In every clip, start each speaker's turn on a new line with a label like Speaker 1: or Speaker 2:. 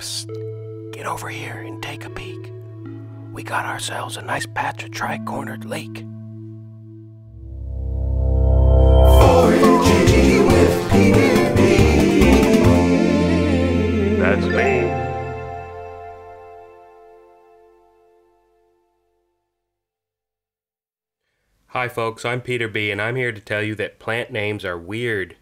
Speaker 1: Psst, get over here and take a peek. We got ourselves a nice patch of tri-cornered leek.
Speaker 2: That's me.
Speaker 3: Hi, folks, I'm Peter B., and I'm here to tell you that plant names are weird.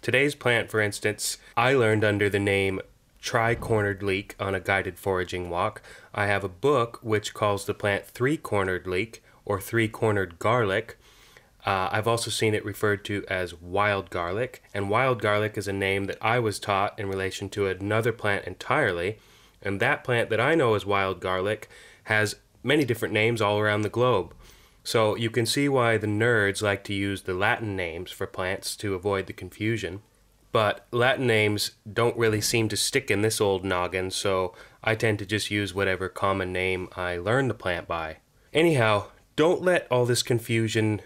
Speaker 3: Today's plant, for instance, I learned under the name tri cornered leek on a guided foraging walk. I have a book which calls the plant three cornered leek or three cornered garlic. Uh, I've also seen it referred to as wild garlic, and wild garlic is a name that I was taught in relation to another plant entirely. And that plant that I know as wild garlic has many different names all around the globe. So you can see why the nerds like to use the Latin names for plants to avoid the confusion. But Latin names don't really seem to stick in this old noggin, so I tend to just use whatever common name I learned the plant by. Anyhow, don't let all this confusion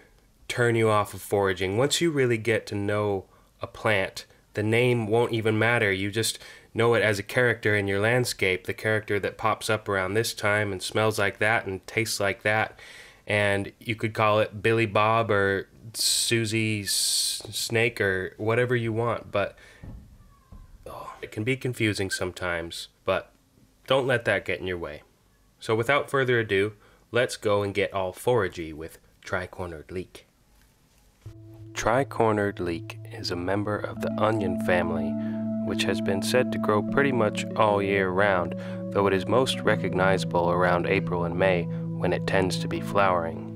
Speaker 3: turn you off of foraging. Once you really get to know a plant, the name won't even matter. You just know it as a character in your landscape, the character that pops up around this time and smells like that and tastes like that and you could call it Billy Bob or Susie Snake or whatever you want, but oh, it can be confusing sometimes, but don't let that get in your way. So without further ado, let's go and get all foragey with tri-cornered leek. Tri-cornered leek is a member of the onion family, which has been said to grow pretty much all year round, though it is most recognizable around April and May when it tends to be flowering.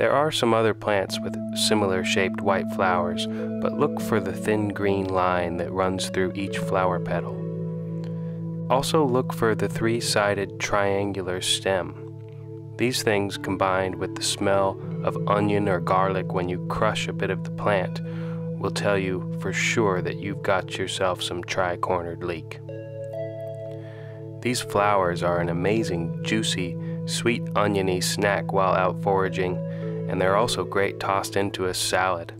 Speaker 3: There are some other plants with similar shaped white flowers, but look for the thin green line that runs through each flower petal. Also look for the three-sided triangular stem. These things combined with the smell of onion or garlic when you crush a bit of the plant will tell you for sure that you've got yourself some tri-cornered leek. These flowers are an amazing, juicy, sweet oniony snack while out foraging, and they're also great tossed into a salad.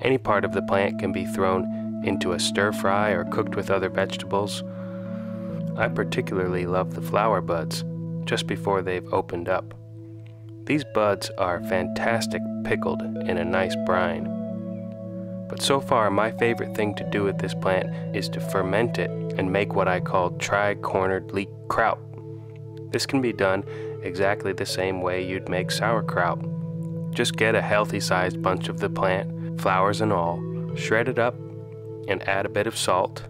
Speaker 3: Any part of the plant can be thrown into a stir fry or cooked with other vegetables. I particularly love the flower buds just before they've opened up. These buds are fantastic pickled in a nice brine. But so far, my favorite thing to do with this plant is to ferment it and make what I call tri-cornered leek kraut. This can be done exactly the same way you'd make sauerkraut. Just get a healthy sized bunch of the plant, flowers and all, shred it up, and add a bit of salt.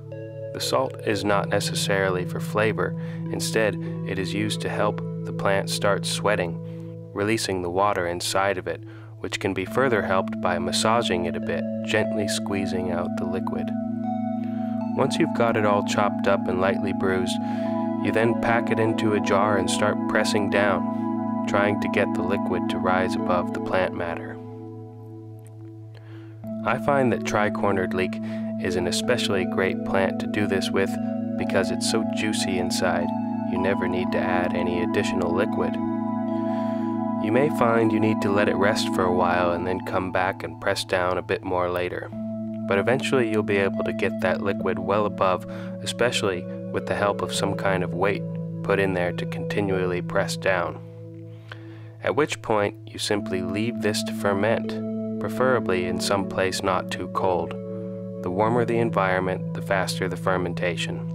Speaker 3: The salt is not necessarily for flavor, instead, it is used to help the plant start sweating, releasing the water inside of it, which can be further helped by massaging it a bit, gently squeezing out the liquid. Once you've got it all chopped up and lightly bruised, you then pack it into a jar and start pressing down, trying to get the liquid to rise above the plant matter. I find that tri-cornered leek is an especially great plant to do this with because it's so juicy inside, you never need to add any additional liquid. You may find you need to let it rest for a while and then come back and press down a bit more later. But eventually you'll be able to get that liquid well above, especially with the help of some kind of weight put in there to continually press down. At which point, you simply leave this to ferment, preferably in some place not too cold. The warmer the environment, the faster the fermentation.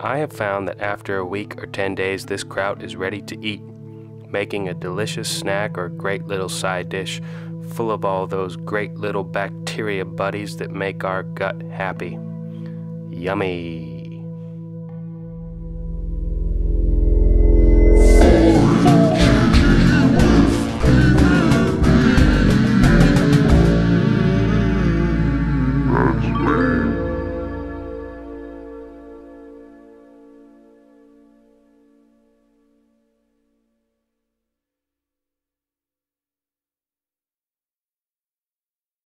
Speaker 3: I have found that after a week or 10 days, this kraut is ready to eat, making a delicious snack or great little side dish full of all those great little bacteria buddies that make our gut happy. Yummy!